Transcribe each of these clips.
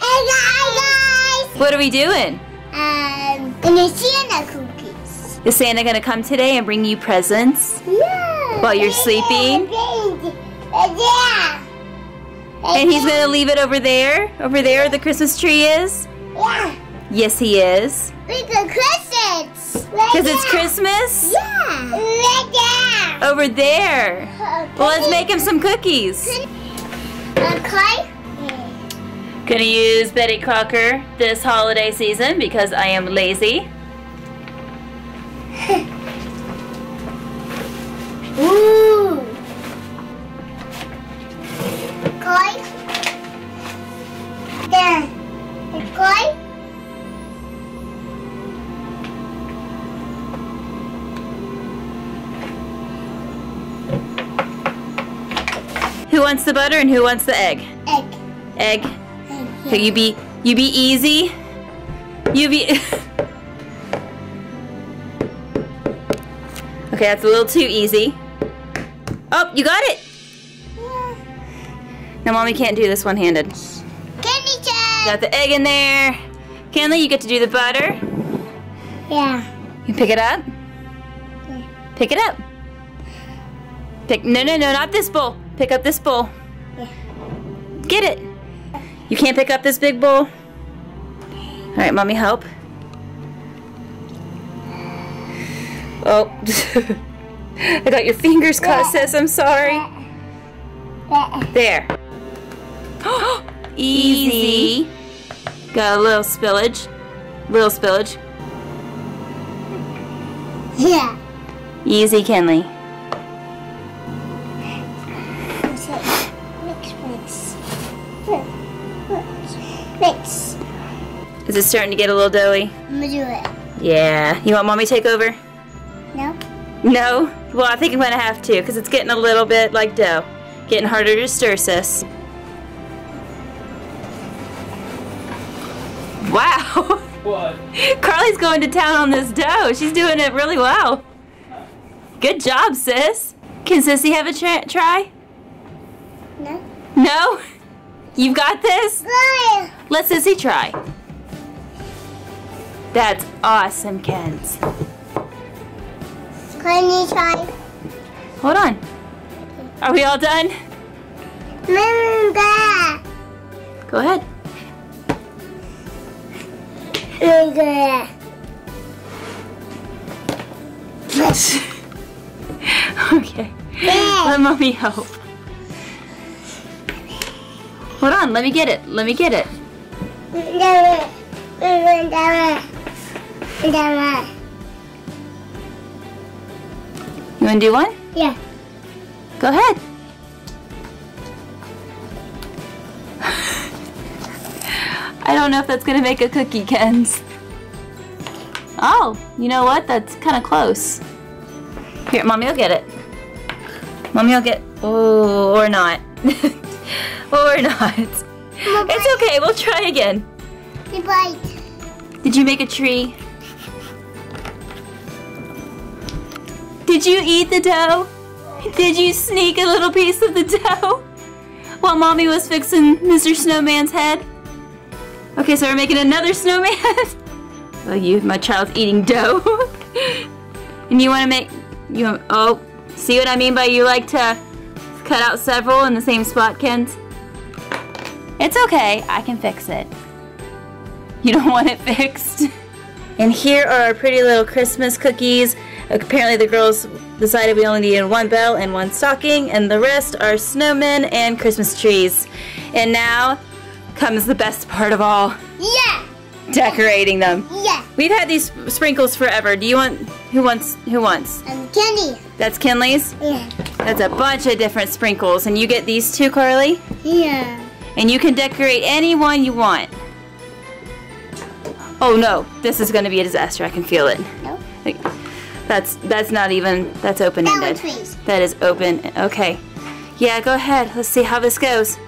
Hey guys! What are we doing? Um, gonna Santa cookies. Is Santa gonna come today and bring you presents? Yeah. While you're sleeping? Uh, yeah. And he's gonna leave it over there? Over there where the Christmas tree is? Yeah. Yes, he is. At Christmas. Because it's Christmas? Yeah. Right there. Over there. Uh, well, let's make him some cookies. Uh, okay. Gonna use Betty Crocker this holiday season because I am lazy. Ooh. Koi. There. Koi. Who wants the butter and who wants the egg? Egg. Egg. Okay, you be you be easy. You be Okay, that's a little too easy. Oh, you got it! Yeah. No, mommy can't do this one-handed. Candy jar. Got the egg in there. Kenley, you get to do the butter. Yeah. You pick it up. Yeah. Pick it up. Pick no no no not this bowl. Pick up this bowl. Yeah. Get it. You can't pick up this big bowl. All right, mommy, help. Oh, I got your fingers caught, sis. I'm sorry. There. Easy. Got a little spillage. Little spillage. Yeah. Easy, Kenley. Is it starting to get a little doughy? I'm gonna do it. Yeah. You want mommy to take over? No? No? Well, I think I'm gonna have to because it's getting a little bit like dough. Getting harder to stir, sis. Wow. What? Carly's going to town on this dough. She's doing it really well. Good job, sis. Can Sissy have a try? No? No? You've got this? Good. Let Sissy try. That's awesome, Kent. Can you try? Hold on. Are we all done? Mamba. Go ahead. Good. okay. Let mommy help. Hold on, let me get it. Let me get it. You wanna do one? Yeah. Go ahead. I don't know if that's gonna make a cookie, Kens. Oh, you know what? That's kind of close. Here, mommy will get it. Mommy will get. Oh, or not. or not. It's okay. We'll try again. Did you make a tree? Did you eat the dough? Did you sneak a little piece of the dough while mommy was fixing Mr. Snowman's head? Okay, so we're making another snowman. oh, you, my child's eating dough. and you want to make, you, oh, see what I mean by you like to cut out several in the same spot, Kent? It's okay, I can fix it. You don't want it fixed? And here are our pretty little Christmas cookies. Apparently the girls decided we only needed one bell and one stocking, and the rest are snowmen and Christmas trees. And now comes the best part of all, Yeah. decorating them. Yeah. We've had these sprinkles forever. Do you want, who wants, who wants? Um, I'm candy. That's Kinley's? Yeah. That's a bunch of different sprinkles. And you get these two, Carly? Yeah. And you can decorate any one you want. Oh no, this is gonna be a disaster. I can feel it. No. Like, That's that's not even that's open That one, ended. please. That is open. Okay. Yeah, go ahead. Let's see how this goes.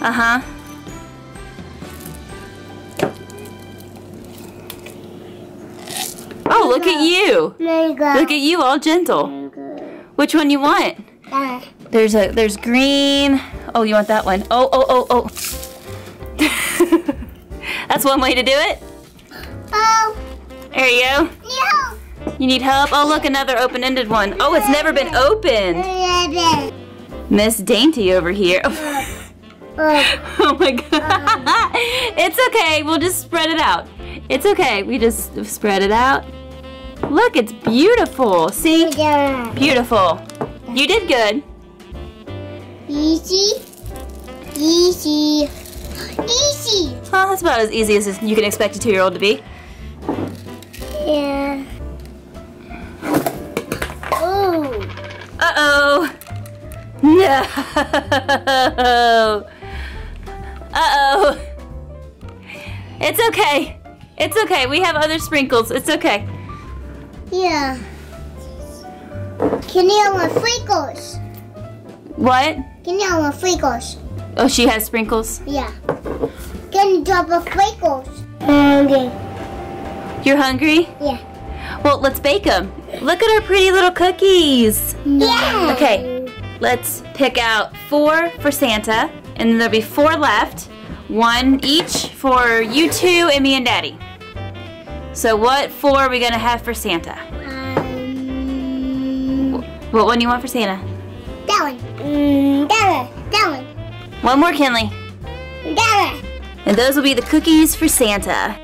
Uh huh. Oh, look at you! Look at you, all gentle. Which one you want? That. There's a there's green. Oh, you want that one? Oh oh oh oh. That's one way to do it. Oh, There you go. You need help? Oh, look, another open-ended one. Oh, it's never been opened. Miss Dainty over here. Oh, oh my god. It's okay. We'll just spread it out. It's okay. We just spread it out. Look, it's beautiful. See? Beautiful. You did good. Easy. Easy. Easy. Well, that's about as easy as you can expect a two-year-old to be. Yeah. No. Uh-oh. It's okay. It's okay. We have other sprinkles. It's okay. Yeah. Can you have my freckles? What? Can you have my freckles? Oh, she has sprinkles. Yeah. Can you drop a freckles? Okay. You're hungry? Yeah. Well, let's bake them. Look at our pretty little cookies. Yeah. Okay, let's pick out four for Santa, and then there'll be four left. One each for you two and me and Daddy. So what four are we gonna have for Santa? Um, What one do you want for Santa? that one. Mm, that one. That one. One more, Kinley. That one. And those will be the cookies for Santa.